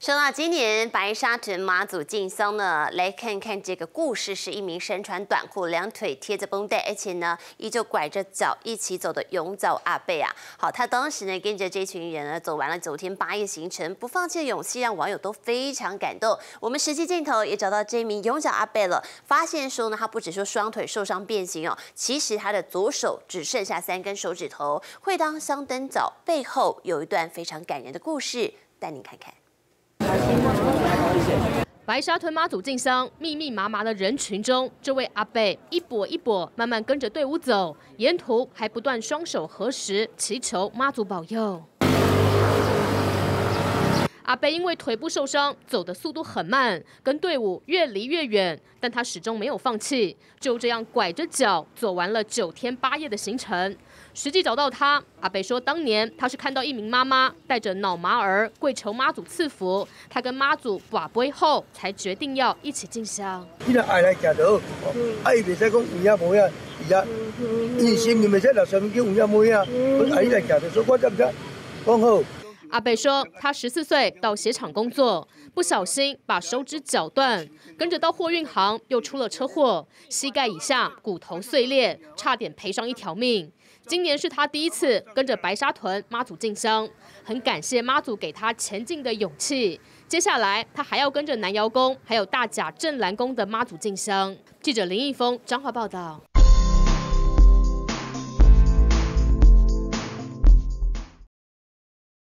说到今年白沙屯妈祖进香呢，来看看这个故事，是一名身穿短裤、两腿贴着绷带，而且呢依旧拐着脚一起走的勇走阿贝啊。好，他当时呢跟着这群人呢走完了九天八夜行程，不放弃的勇气让网友都非常感动。我们实际镜头也找到这名勇脚阿贝了，发现说呢他不只说双腿受伤变形哦，其实他的左手只剩下三根手指头。会当香灯脚背后有一段非常感人的故事，带您看看。白沙屯妈祖进香，密密麻麻的人群中，这位阿伯一跛一跛，慢慢跟着队伍走，沿途还不断双手合十，祈求妈祖保佑。阿贝因为腿部受伤，走的速度很慢，跟队伍越离越远，但他始终没有放弃，就这样拐着脚走完了九天八夜的行程。实际找到他，阿贝说，当年他是看到一名妈妈带着脑麻儿跪求妈祖赐福，他跟妈祖把杯后，才决定要一起进香。你爱来行到，爱袂使讲有影无影，伊啊，你心里袂使拿身份证有影无影，我爱来行到，所以我才讲好。阿贝说，他十四岁到鞋厂工作，不小心把手指绞断，跟着到货运行又出了车祸，膝盖以下骨头碎裂，差点赔上一条命。今年是他第一次跟着白沙屯妈祖进香，很感谢妈祖给他前进的勇气。接下来他还要跟着南瑶宫还有大甲镇澜宫的妈祖进香。记者林义峰彰化报道。